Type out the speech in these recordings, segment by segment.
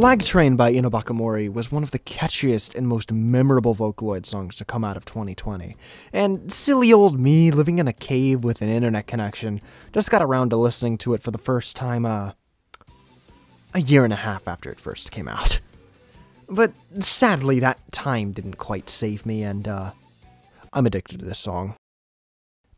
Lag Train by Inabakumori was one of the catchiest and most memorable Vocaloid songs to come out of 2020. And silly old me, living in a cave with an internet connection, just got around to listening to it for the first time, uh, a year and a half after it first came out. But sadly, that time didn't quite save me, and, uh, I'm addicted to this song.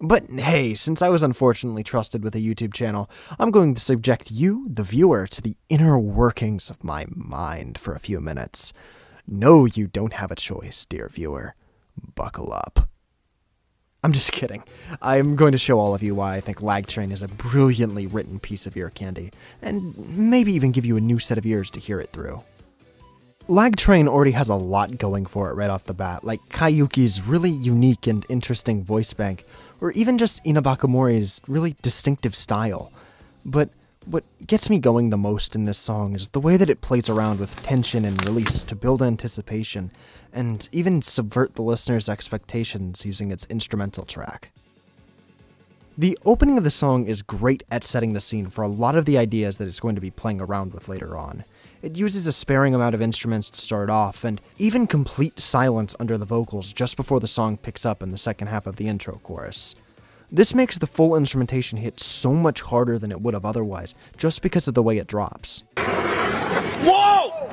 But hey, since I was unfortunately trusted with a YouTube channel, I'm going to subject you, the viewer, to the inner workings of my mind for a few minutes. No, you don't have a choice, dear viewer. Buckle up. I'm just kidding. I'm going to show all of you why I think Lag Train is a brilliantly written piece of ear candy, and maybe even give you a new set of ears to hear it through. Lag Train already has a lot going for it right off the bat, like Kaai Yuki's really unique and interesting voice bank, or even just Inabakumori's really distinctive style. But what gets me going the most in this song is the way that it plays around with tension and release to build anticipation, and even subvert the listener's expectations using its instrumental track. The opening of the song is great at setting the scene for a lot of the ideas that it's going to be playing around with later on. It uses a sparing amount of instruments to start off, and even complete silence under the vocals just before the song picks up in the second half of the intro chorus. This makes the full instrumentation hit so much harder than it would have otherwise, just because of the way it drops. Whoa!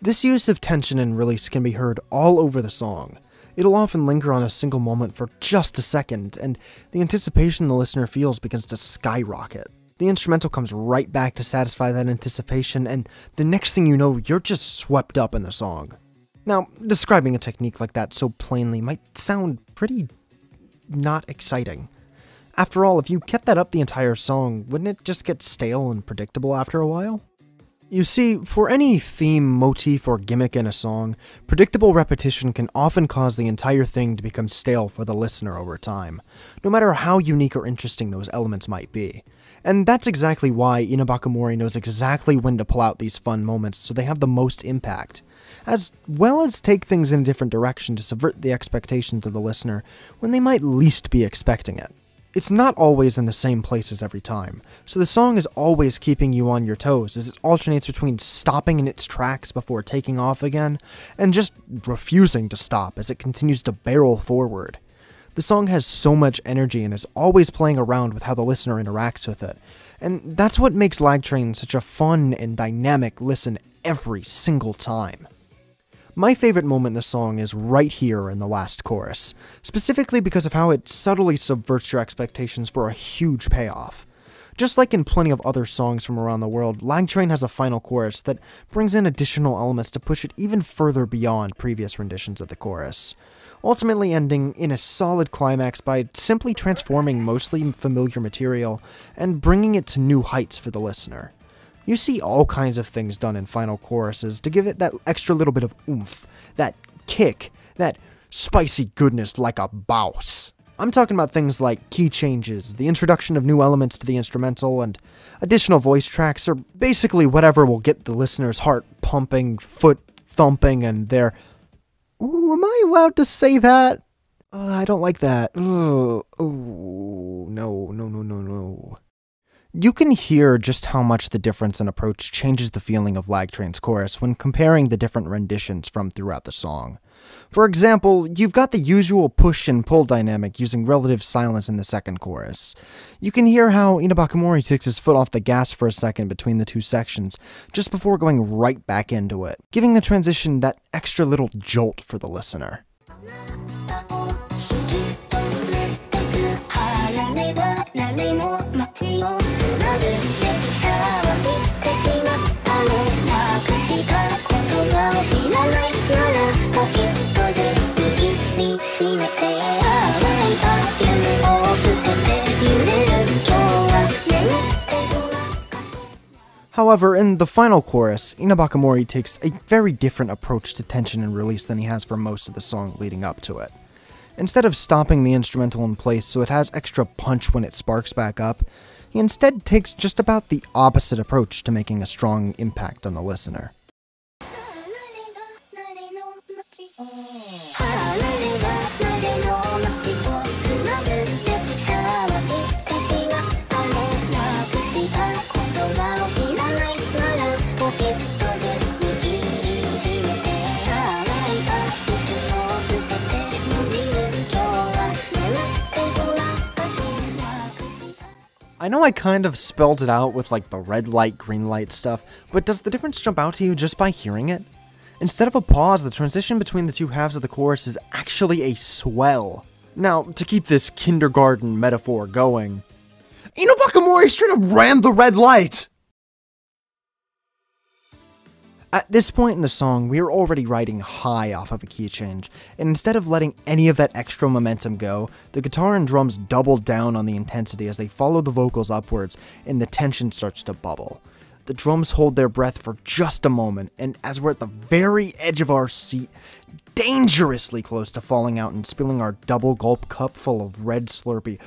This use of tension and release can be heard all over the song. It'll often linger on a single moment for just a second, and the anticipation the listener feels begins to skyrocket. The instrumental comes right back to satisfy that anticipation, and the next thing you know, you're just swept up in the song. Now, describing a technique like that so plainly might sound pretty not exciting. After all, if you kept that up the entire song, wouldn't it just get stale and predictable after a while? You see, for any theme, motif, or gimmick in a song, predictable repetition can often cause the entire thing to become stale for the listener over time, no matter how unique or interesting those elements might be. And that's exactly why Inabakumori knows exactly when to pull out these fun moments so they have the most impact, as well as take things in a different direction to subvert the expectations of the listener when they might least be expecting it. It's not always in the same places every time, so the song is always keeping you on your toes as it alternates between stopping in its tracks before taking off again, and just refusing to stop as it continues to barrel forward. The song has so much energy and is always playing around with how the listener interacts with it. And that's what makes Lag Train such a fun and dynamic listen every single time. My favorite moment in the song is right here in the last chorus, specifically because of how it subtly subverts your expectations for a huge payoff. Just like in plenty of other songs from around the world, Lag Train has a final chorus that brings in additional elements to push it even further beyond previous renditions of the chorus ultimately ending in a solid climax by simply transforming mostly familiar material and bringing it to new heights for the listener. You see all kinds of things done in final choruses to give it that extra little bit of oomph, that kick, that spicy goodness like a boss. I'm talking about things like key changes, the introduction of new elements to the instrumental, and additional voice tracks, or basically whatever will get the listener's heart pumping, foot thumping, and their Ooh, am I allowed to say that? Uh, I don't like that. Ugh. Oh, no, no, no, no, no. You can hear just how much the difference in approach changes the feeling of Lag Train's chorus when comparing the different renditions from throughout the song. For example, you've got the usual push and pull dynamic using relative silence in the second chorus. You can hear how Inabakumori takes his foot off the gas for a second between the two sections, just before going right back into it, giving the transition that extra little jolt for the listener. However, in the final chorus, Inabakumori takes a very different approach to tension and release than he has for most of the song leading up to it. Instead of stopping the instrumental in place so it has extra punch when it sparks back up, he instead takes just about the opposite approach to making a strong impact on the listener. I know I kind of spelled it out with like the red light, green light stuff, but does the difference jump out to you just by hearing it? Instead of a pause, the transition between the two halves of the chorus is actually a swell. Now, to keep this kindergarten metaphor going, Inabakumori straight up ran the red light! At this point in the song, we are already riding high off of a key change, and instead of letting any of that extra momentum go, the guitar and drums double down on the intensity as they follow the vocals upwards and the tension starts to bubble. The drums hold their breath for just a moment, and as we're at the very edge of our seat, dangerously close to falling out and spilling our double gulp cup full of red Slurpee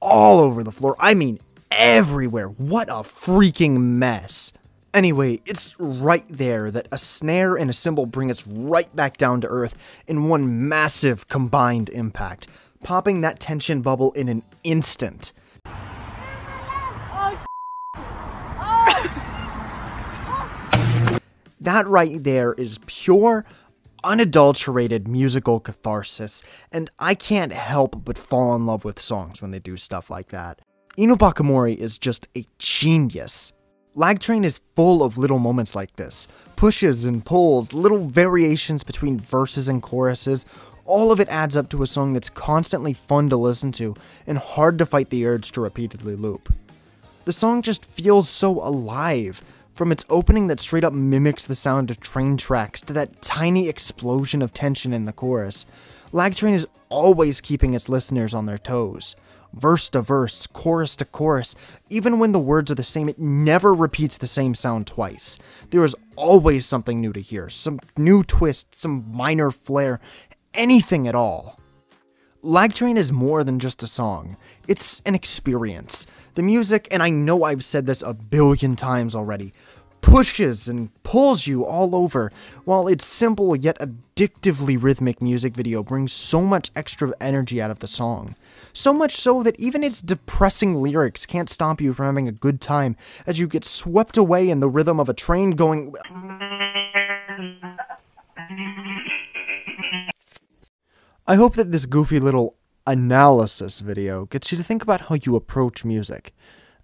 all over the floor, I mean everywhere, what a freaking mess! Anyway, it's right there that a snare and a cymbal bring us right back down to earth in one massive combined impact, popping that tension bubble in an instant. that right there is pure, unadulterated musical catharsis, and I can't help but fall in love with songs when they do stuff like that. Inabakumori is just a genius Lag Train is full of little moments like this pushes and pulls, little variations between verses and choruses. All of it adds up to a song that's constantly fun to listen to and hard to fight the urge to repeatedly loop. The song just feels so alive, from its opening that straight up mimics the sound of train tracks to that tiny explosion of tension in the chorus. Lag Train is always keeping its listeners on their toes verse to verse, chorus to chorus. Even when the words are the same, it never repeats the same sound twice. There is always something new to hear, some new twist, some minor flair, anything at all. Lag Train is more than just a song, it's an experience. The music, and I know I've said this a billion times already, pushes and pulls you all over, while its simple yet addictively rhythmic music video brings so much extra energy out of the song. So much so that even its depressing lyrics can't stop you from having a good time as you get swept away in the rhythm of a train going. I hope that this goofy little analysis video gets you to think about how you approach music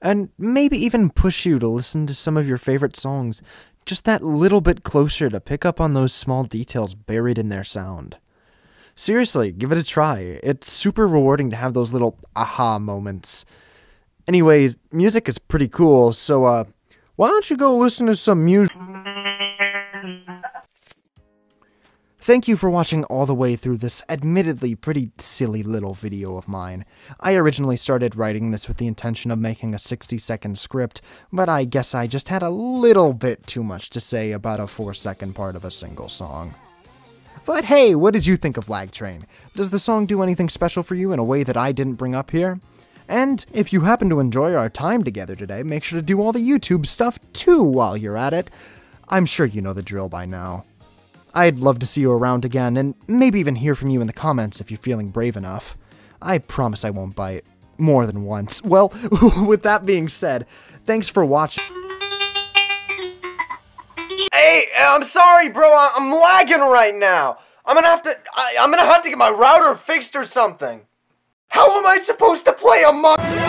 and maybe even push you to listen to some of your favorite songs just that little bit closer to pick up on those small details buried in their sound. Seriously, give it a try. It's super rewarding to have those little aha moments. Anyways, music is pretty cool, so uh why don't you go listen to some music? Thank you for watching all the way through this admittedly pretty silly little video of mine. I originally started writing this with the intention of making a 60 second script, but I guess I just had a little bit too much to say about a 4 second part of a single song. But hey, what did you think of Lag Train? Does the song do anything special for you in a way that I didn't bring up here? And if you happen to enjoy our time together today, make sure to do all the YouTube stuff too while you're at it. I'm sure you know the drill by now. I'd love to see you around again, and maybe even hear from you in the comments if you're feeling brave enough. I promise I won't bite. More than once. Well, with that being said, thanks for watching. Hey, I'm sorry, bro. I'm lagging right now. I'm gonna have to. I, am gonna have to get my router fixed or something. How am I supposed to play a Among?